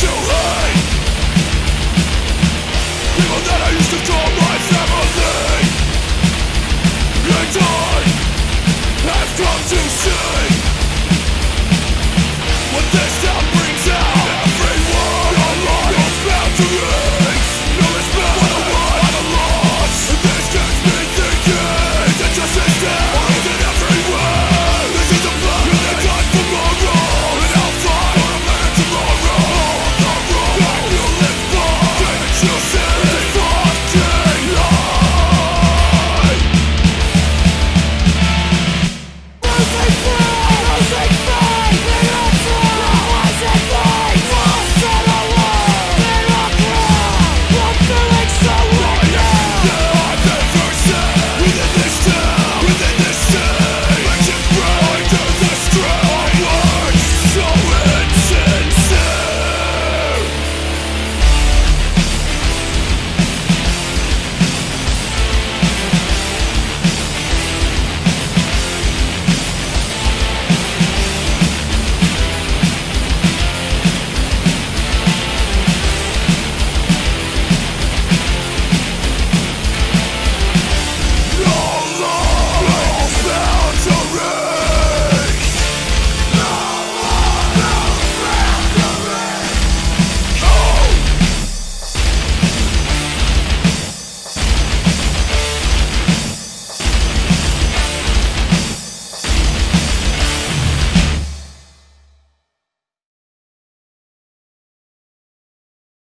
Too late. People that I used to call my